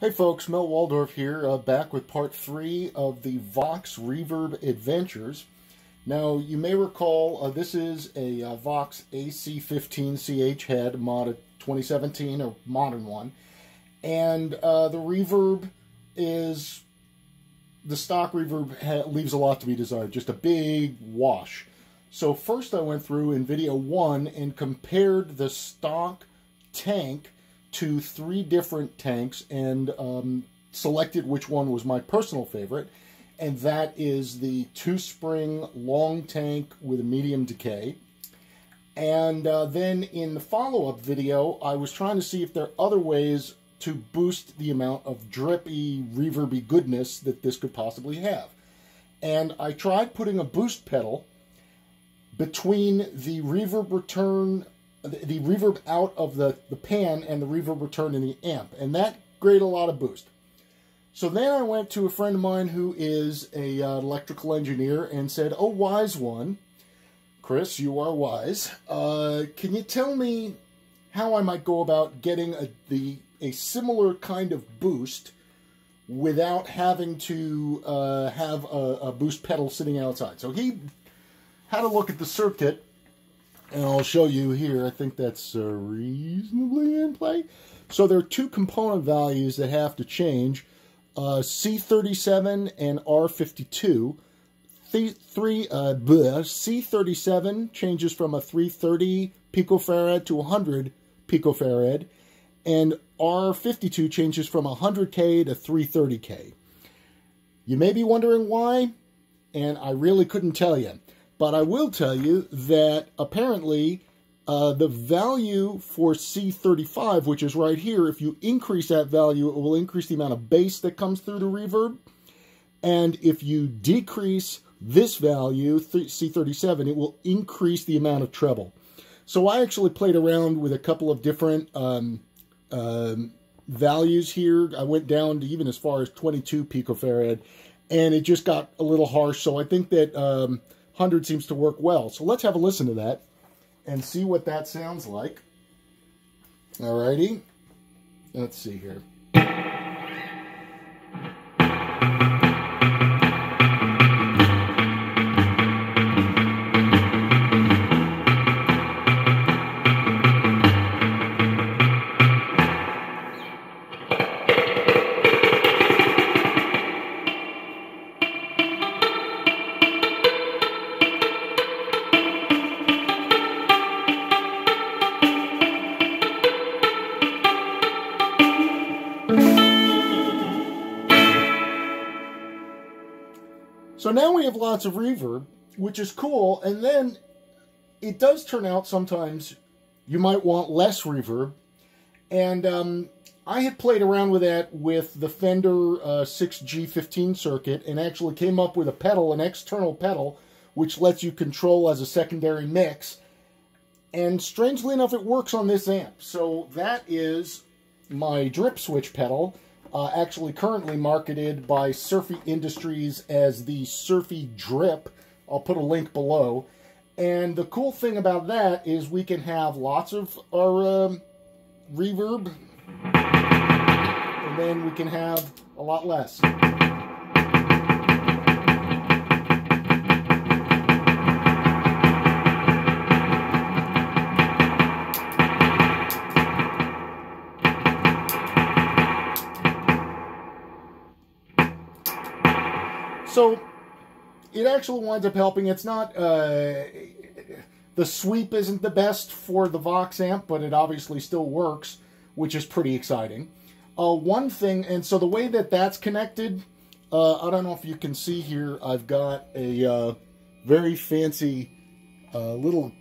Hey folks, Mel Waldorf here, uh, back with part three of the Vox Reverb Adventures. Now, you may recall uh, this is a uh, Vox AC15CH head, mod 2017, a modern one. And uh, the reverb is, the stock reverb leaves a lot to be desired, just a big wash. So first I went through in video one and compared the stock tank to three different tanks and um, selected which one was my personal favorite and that is the two spring long tank with a medium decay. And uh, then in the follow up video, I was trying to see if there are other ways to boost the amount of drippy, reverby goodness that this could possibly have. And I tried putting a boost pedal between the reverb return, the, the reverb out of the, the pan and the reverb return in the amp. And that gave a lot of boost. So then I went to a friend of mine who is a uh, electrical engineer and said, "Oh, wise one, Chris, you are wise. Uh, can you tell me how I might go about getting a the a similar kind of boost without having to uh, have a, a boost pedal sitting outside?" So he had a look at the circuit, and I'll show you here. I think that's uh, reasonably in play. So there are two component values that have to change uh, C37 and R52. Th three, uh, bleh, C37 changes from a 330 picofarad to 100 picofarad, and R52 changes from 100K to 330K. You may be wondering why, and I really couldn't tell you. But I will tell you that apparently uh, the value for C35, which is right here, if you increase that value, it will increase the amount of bass that comes through the reverb. And if you decrease this value, C37, it will increase the amount of treble. So I actually played around with a couple of different um, um, values here. I went down to even as far as 22 picofarad, and it just got a little harsh. So I think that um, 100 seems to work well. So let's have a listen to that and see what that sounds like. Alrighty. Let's see here. So now we have lots of reverb, which is cool. And then it does turn out sometimes you might want less reverb. And um, I had played around with that with the Fender uh, 6G15 circuit and actually came up with a pedal, an external pedal, which lets you control as a secondary mix. And strangely enough, it works on this amp. So that is my drip switch pedal uh, actually currently marketed by Surfy Industries as the Surfy Drip. I'll put a link below. And the cool thing about that is we can have lots of our um, reverb, and then we can have a lot less. It actually winds up helping. It's not, uh, the sweep isn't the best for the Vox amp, but it obviously still works, which is pretty exciting. Uh, one thing, and so the way that that's connected, uh, I don't know if you can see here, I've got a uh, very fancy uh, little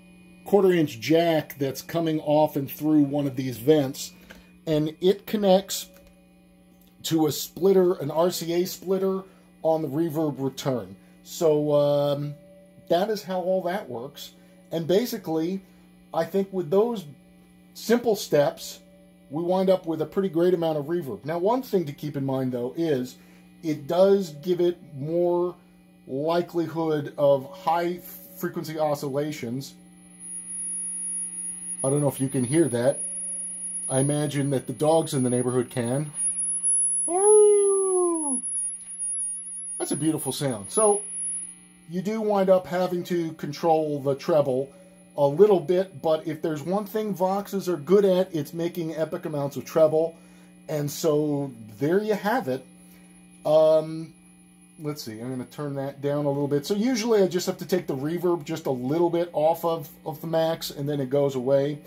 quarter inch jack that's coming off and through one of these vents, and it connects to a splitter, an RCA splitter, on the reverb return. So um, that is how all that works. And basically, I think with those simple steps, we wind up with a pretty great amount of reverb. Now, one thing to keep in mind, though, is it does give it more likelihood of high frequency oscillations. I don't know if you can hear that. I imagine that the dogs in the neighborhood can. That's a beautiful sound. So you do wind up having to control the treble a little bit, but if there's one thing Voxes are good at, it's making epic amounts of treble. And so there you have it. Um, let's see, I'm going to turn that down a little bit. So usually I just have to take the reverb just a little bit off of, of the max and then it goes away.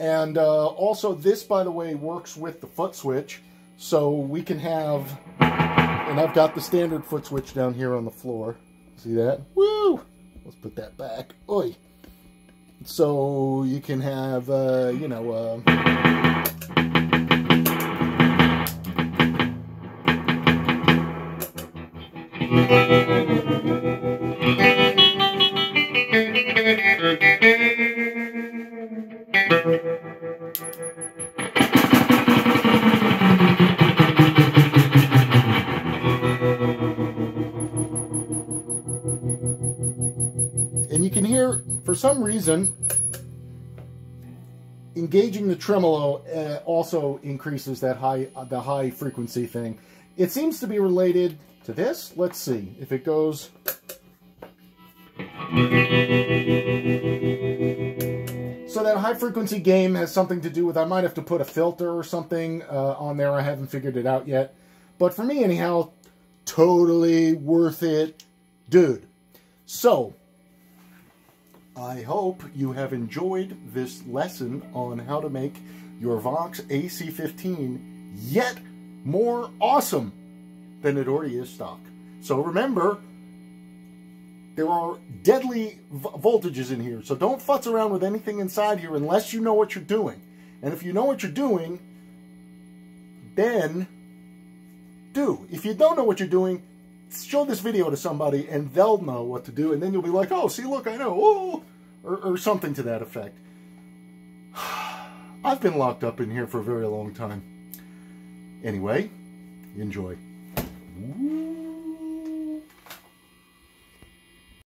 And uh, also this, by the way, works with the foot switch. So we can have, and I've got the standard foot switch down here on the floor. See that? Woo! Let's put that back. Oi! So you can have, uh, you know, uh, And some reason, engaging the tremolo uh, also increases that high, uh, the high frequency thing. It seems to be related to this. Let's see if it goes. So that high frequency game has something to do with, I might have to put a filter or something uh, on there. I haven't figured it out yet. But for me anyhow, totally worth it. Dude. So, I hope you have enjoyed this lesson on how to make your Vox AC15 yet more awesome than it already is stock. So remember, there are deadly voltages in here, so don't futz around with anything inside here unless you know what you're doing. And if you know what you're doing, then do. If you don't know what you're doing, show this video to somebody and they'll know what to do and then you'll be like, oh, see, look, I know, oh, or, or something to that effect. I've been locked up in here for a very long time. Anyway, enjoy. Ooh.